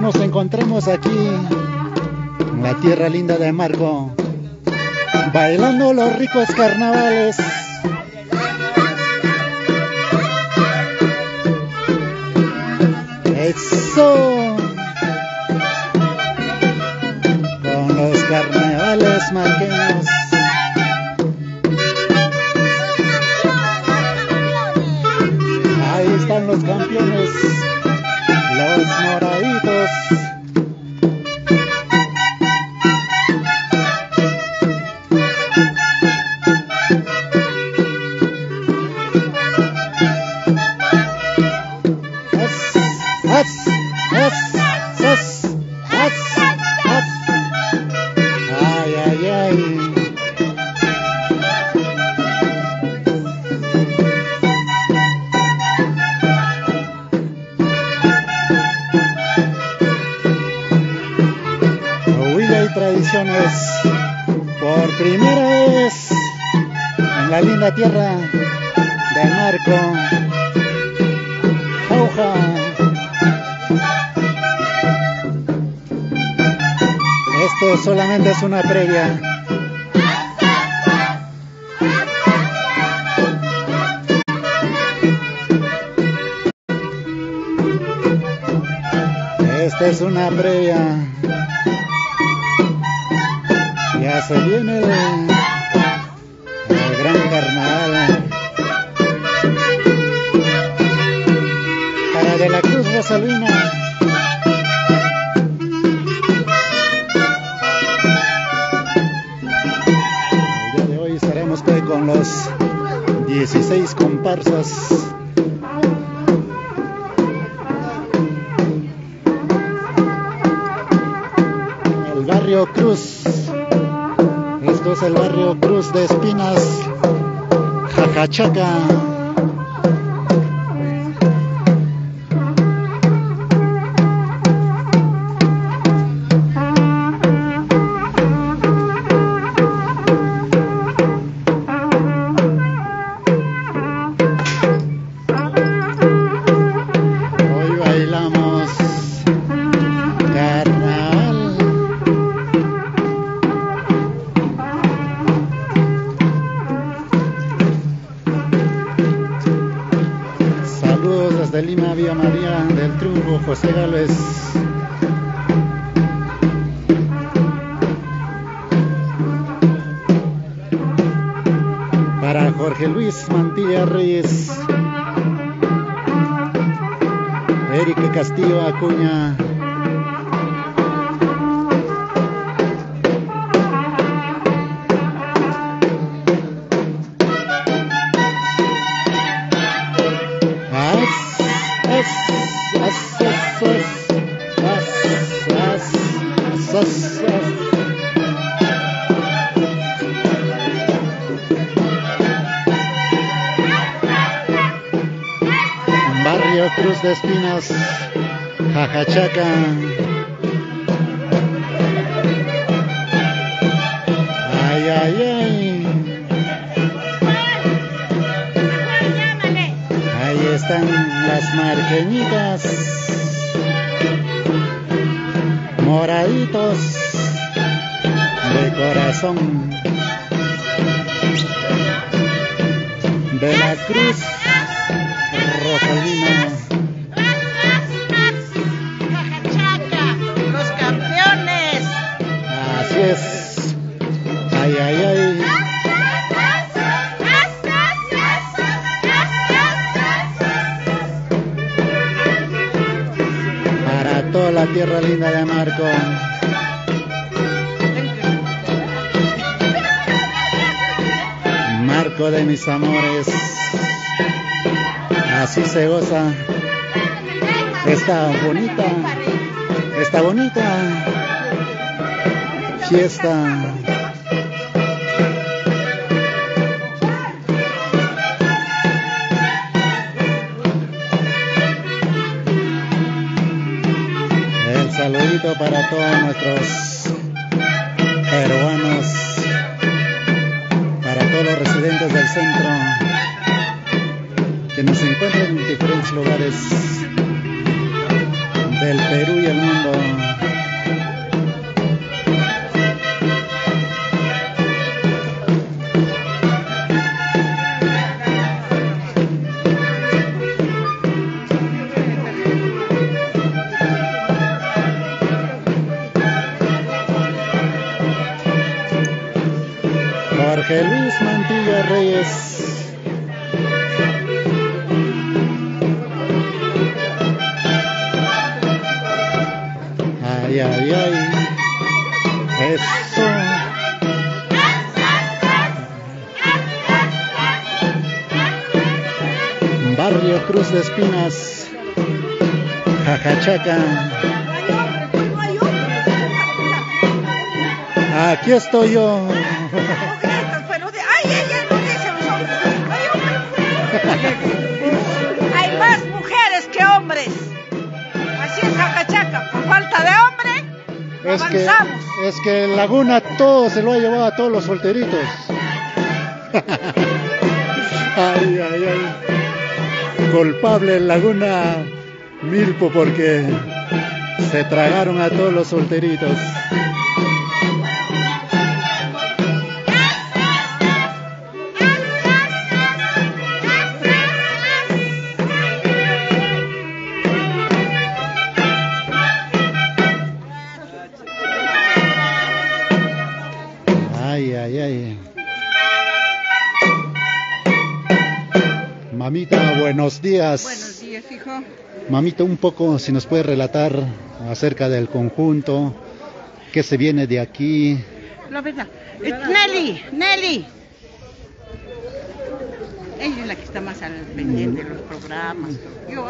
nos encontramos aquí, en la tierra linda de Marco, bailando los ricos carnavales. Eso. Primera vez en la linda tierra de Marco. Jauja. Esto solamente es una previa. Esta es una previa. Se viene el, el gran carnaval. Para de la Cruz Rosalina. El día de hoy estaremos con los 16 comparsas. Cruz. Es el barrio Cruz de Espinas. Jacachaca. Desde Lima, Vía María del Triunfo, José Gálvez. Para Jorge Luis Mantilla Reyes. Eric Castillo Acuña. Barrio Cruz de Espinas, Jajachaca. Ay, ay, ay. Ahí están las marqueñitas. Moraditos de corazón. De la tierra linda de Marco. Marco de mis amores. Así se goza. Esta bonita, esta bonita fiesta. Saludito para todos nuestros peruanos, Eso. Barrio Cruz de Espinas. Jajachaca. Aquí estoy yo. Hay más mujeres que hombres. Así es, Jacachaca. Por falta de hombre, Es que, es que en Laguna todo se lo ha llevado a todos los solteritos. ay, ay, ay. Culpable Laguna Milpo porque se tragaron a todos los solteritos. Buenos días. Buenos días, hijo. Mamita, un poco, si nos puede relatar acerca del conjunto, qué se viene de aquí. La verdad. Eh, Nelly, Nelly. Ella es la que está más al pendiente de los programas. Yo,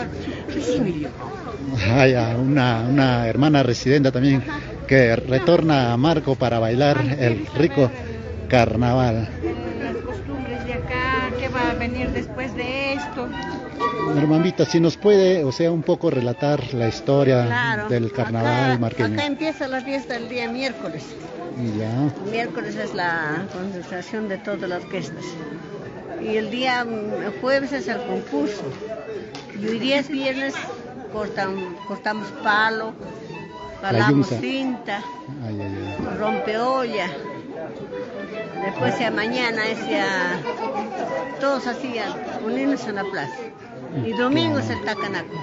mi hijo. Hay una, una hermana residenta también que retorna a Marco para bailar el rico carnaval. Las costumbres de acá, ¿qué va a venir después? Mamita, si nos puede, o sea, un poco relatar la historia Claro. del carnaval acá, marqueño. Acá empieza la fiesta el día miércoles. Y ya. Miércoles es la concentración de todas las orquestas. Y el día mm, jueves es el concurso. Y hoy día es viernes, cortan- cortamos palo, palamos cinta, Ay, ay, ay. rompe olla. Después ya mañana es ya todos así unirnos en la plaza. Y domingo es el tacanaco.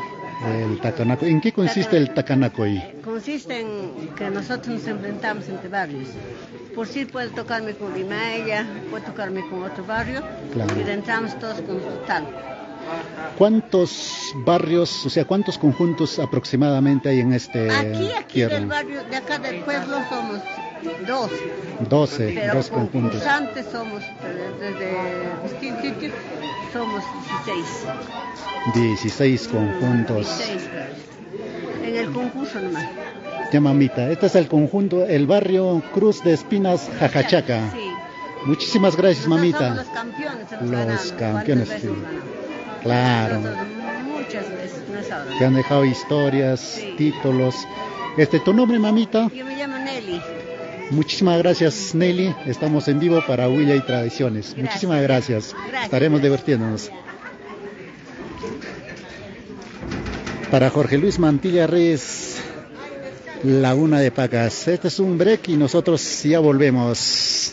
El tacanaco. ¿En qué consiste el tacanaco ahí? Consiste en que nosotros nos enfrentamos entre barrios. Por si puede tocarme con Limaya, puede tocarme con otro barrio Claro. y entramos todos con total. ¿Cuántos barrios, o sea, cuántos conjuntos aproximadamente hay en este Aquí, aquí tierra? del barrio, de acá del pueblo somos dos, 12, pero dos conjuntos. somos eh, desde distintos sitios, somos 16. 16 conjuntos. 16 en el concurso nomás. Ya mamita, este es el conjunto, el barrio Cruz de Espinas, Jajachaca. Sí. Muchísimas gracias, Nosotros mamita. Somos los campeones, Los campeones, ¿Cuántas sí. Claro. Nosotros Muchas veces, no. Te han dejado historias, Sí. títulos. Este, tu nombre, mamita. Yo me llamo Nelly. Muchísimas gracias, Nelly. Estamos en vivo para Huilla y Tradiciones. Gracias. Muchísimas gracias. Gracias, Estaremos gracias. divirtiéndonos. Para Jorge Luis Mantilla Reyes, Laguna de Pacas. Este es un break y nosotros ya volvemos.